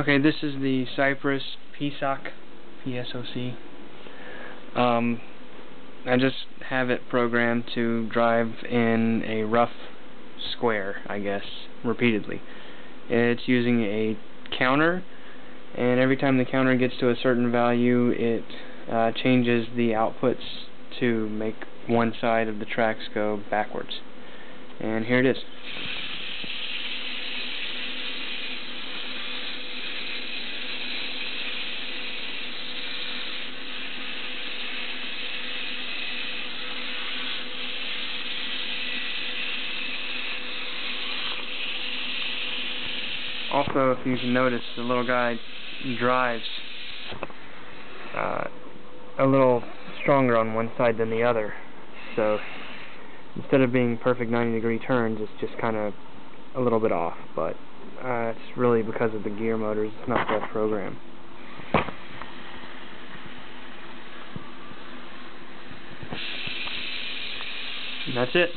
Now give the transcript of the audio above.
Okay, this is the Cypress PSOC, P-S-O-C. Um, I just have it programmed to drive in a rough square, I guess, repeatedly. It's using a counter, and every time the counter gets to a certain value, it uh, changes the outputs to make one side of the tracks go backwards. And here it is. Also, if you can notice, the little guy drives uh, a little stronger on one side than the other. So instead of being perfect 90 degree turns, it's just kind of a little bit off. But uh, it's really because of the gear motors. It's not that program. And that's it.